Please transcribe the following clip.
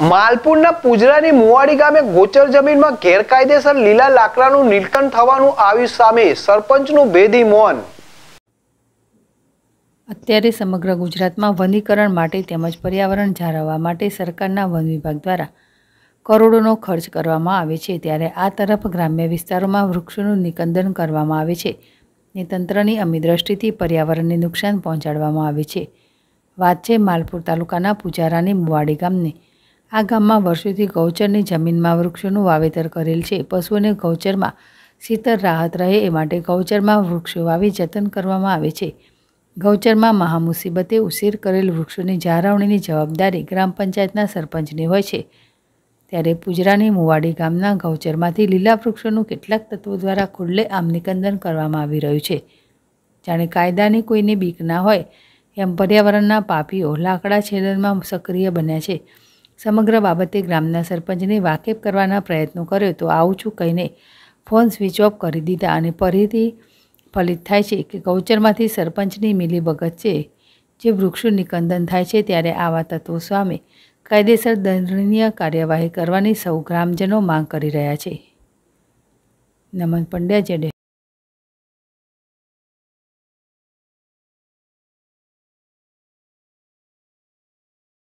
માલપુરના પુજરાની મુવાડી ગામે ગોચર જમીનમાં ગેરકાયદેસર લીલા લાકડાનું નીલકંઠ થવાનું આવ્યું સામે સરપંચનું ભેદી મૌન. અત્યારે સમગ્ર ગુજરાતમાં વનીકરણ માટે તેમજ પર્યાવરણ જાળવવા માટે સરકારના વન વિભાગ દ્વારા કરોડોનો ખર્ચ કરવામાં આવે છે. ત્યારે આ તરફ ગ્રામ્ય વિસ્તારોમાં વૃક્ષોનું નિકંદન કરવામાં આવે છે. ને તંત્રની અમી દ્રષ્ટિથી પર્યાવરણને નુકસાન પહોંચાડવામાં આવે છે. વાત છે માલપુર તાલુકાના પુજારાની મુવાડી ગામની આ ગામમાં વર્ષોથી ગૌચરની જમીનમાં વૃક્ષોનું વાવેતર કરેલ છે. પશુઓને ગૌચરમાં શીતળ રાહત રહે એ માટે ગૌચરમાં વૃક્ષો વાવી જતન કરવામાં આવે છે. ગૌચરમાં મહામુસીબતે ઉછેર કરેલ વૃક્ષોની જાળવણીની જવાબદારી ગ્રામ પંચાયતના સરપંચની હોય છે. ત્યારે પુજરાની મુવાડી ગામના ગૌચરમાંથી લીલા વૃક્ષોનું કેટલાક તત્વો દ્વારા ખુલ્લે આમ નિકંદન કરવામાં આવી રહ્યું છે. જાણે કાયદાની કોઈને બીક ના હોય એમ પર્યાવરણના પાપીઓ લાકડા છેદનમાં સક્રિય બન્યા છે. સમગ્ર બાબતે ગ્રામના સરપંચને વાકેફ કરવાના પ્રયત્નો કર્યો તો આવું છું કહીને ફોન સ્વિચ ઓફ કરી દીધા અને ફરીથી ફલિત થાય છે કે ગૌચરમાંથી સરપંચની મિલીભગત છે, જે વૃક્ષો નિકંદન થાય છે ત્યારે આવા તત્વો સામે કાયદેસર દંડનીય કાર્યવાહી કરવાની સૌ ગ્રામજનો માંગ કરી રહ્યા છે. નમન પંડ્યા, જેડે